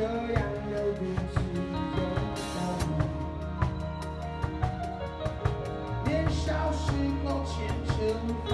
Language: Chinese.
这样的故事有多少年少时候虔诚发